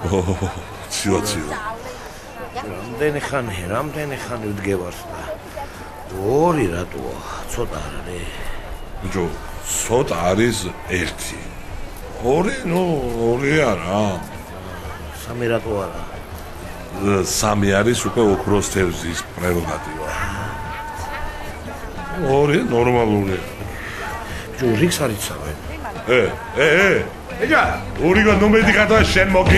ციო ციო რამდენი ხანი, რამდენი ხანი ვდგევარს და ორი რატოა? ცოტა არ არის. ბიჭო ცოტა არის ერთი ორი ნუ ორი არა სამი რატო არა? სამი არის უკვე ოქროს თევზის პრეროგატივა ორი ნორმალურია ბიჭო რიქს არიცავენ? ე ე ე ეჯა ორი გა ნომედი ხატა შენ მოგი.